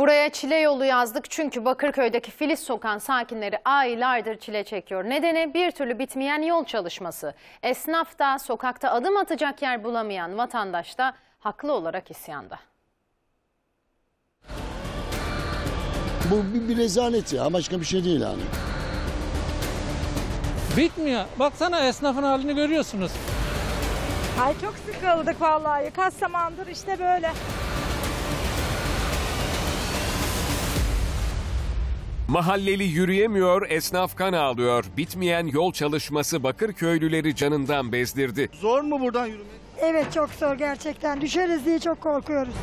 Buraya çile yolu yazdık çünkü Bakırköy'deki Filiz Sokağın sakinleri aylardır çile çekiyor. Nedeni bir türlü bitmeyen yol çalışması. Esnaf da sokakta adım atacak yer bulamayan vatandaş da haklı olarak isyanda. Bu bir, bir rezalet ya başka bir şey değil yani. Bitmiyor. Baksana esnafın halini görüyorsunuz. Ay çok sıkıldık vallahi. Kaç zamandır işte böyle. Mahalleli yürüyemiyor, esnaf kan ağlıyor. Bitmeyen yol çalışması Bakırköylüleri canından bezdirdi. Zor mu buradan yürümek? Evet çok zor gerçekten. Düşeriz diye çok korkuyoruz.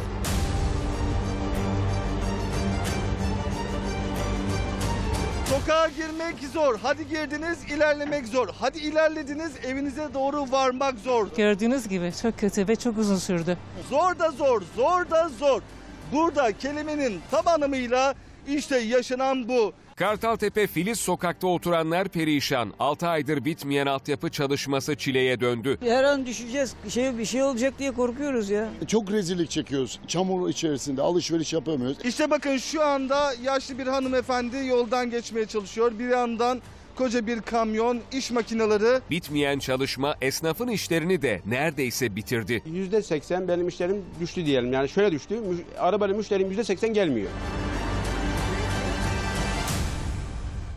Sokağa girmek zor. Hadi girdiniz ilerlemek zor. Hadi ilerlediniz evinize doğru varmak zor. Gördüğünüz gibi çok kötü ve çok uzun sürdü. Zor da zor, zor da zor. Burada kelimenin tam anlamıyla işte yaşanan bu. Kartaltepe Filiz sokakta oturanlar perişan. 6 aydır bitmeyen altyapı çalışması çileye döndü. Her an düşeceğiz. Şey bir şey olacak diye korkuyoruz ya. Çok rezillik çekiyoruz. Çamur içerisinde alışveriş yapamıyoruz. İşte bakın şu anda yaşlı bir hanımefendi yoldan geçmeye çalışıyor. Bir yandan koca bir kamyon, iş makineleri. Bitmeyen çalışma esnafın işlerini de neredeyse bitirdi. %80 benim işlerim düştü diyelim. Yani şöyle düştü. Arabayla müşterim %80 gelmiyor.